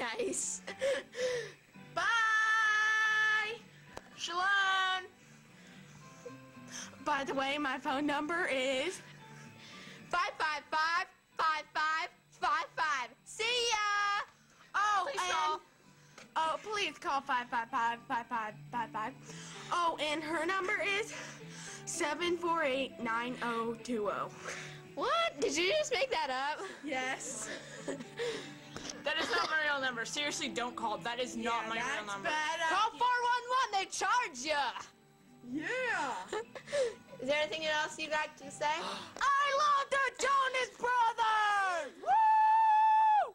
nice. Bye! Shalom! By the way, my phone number is 555-5555. See ya! Oh, Please and call. oh, please call five five five five five five five. Oh, and her number is seven four eight nine zero two zero. What? Did you just make that up? Yes. That is not my real number. Seriously, don't call. That is not my real number. bad. Call 411, they charge you. Yeah. Is there anything else you'd like to say? I love the Jonas Brothers. Woo!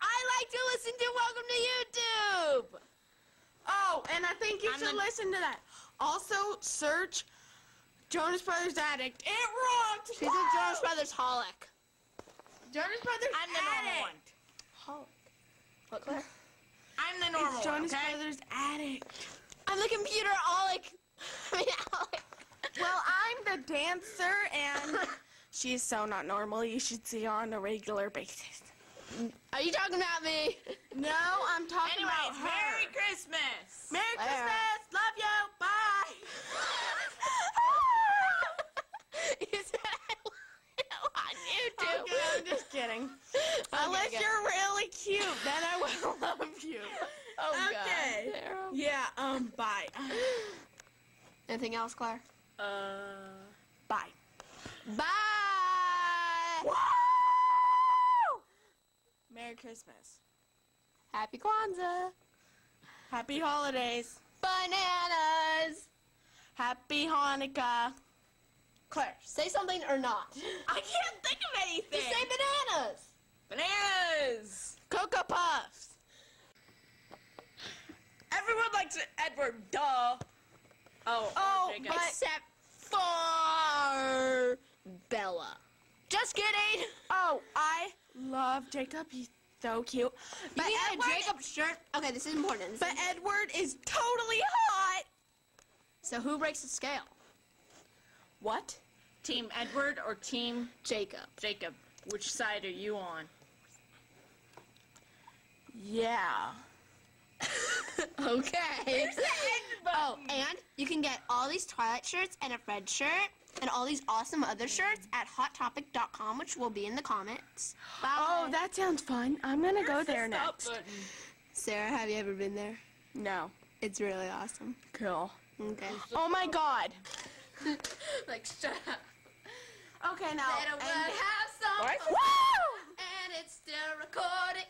I like to listen to Welcome to YouTube! Oh, and I think you I'm should listen to that. Also, search Jonas Brothers Addict. It rocks. She's a Jonas Brothers holic. Jonas Brothers I'm the normal one. Addict. Holic. What, Claire? I'm the normal It's one, Jonas okay? Brothers I'm the computer holic. I mean, holic. Well, I'm the dancer, and she's so not normal. You should see her on a regular basis. Are you talking about me? No, I'm talking about Anyways, her. Merry Christmas. Merry Claire. Christmas. Love you. Bye. you said I on YouTube. Okay, I'm just kidding. Unless okay. you're really cute, then I will love you. Oh, Okay. God. Daryl. Yeah, um, bye. Anything else, Claire? Uh, Bye. Bye! Woo! Merry Christmas. Happy Kwanzaa! Happy holidays. Bananas! Happy Hanukkah. Claire, say something or not. I can't think of anything. Just say bananas! bananas. Cocoa Puffs. Likes Edward. Duh. Oh. Oh, oh but- Except for Bella. Just kidding! Oh, I love Jacob. He's so cute. You But need Edward, a Jacob shirt. Okay, this is important. This but is- Edward is totally hot. so who breaks the scale? What? Team Edward or Team Jacob. Jacob? Which side are you on? Yeah. Okay. There's the end button. Oh, and you can get all these Twilight shirts and a Fred shirt and all these awesome other shirts at hottopic.com, which will be in the comments. Bye. Oh, that sounds fun. I'm going to go there the next. Button? Sarah, have you ever been there? No. It's really awesome. Cool. Okay. Oh my god. like, shut up. Okay, now. Said have some. What? Woo! And it's still recording.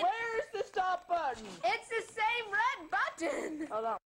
Where's the stop button? It's the Hold on.